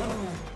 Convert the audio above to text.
Oh.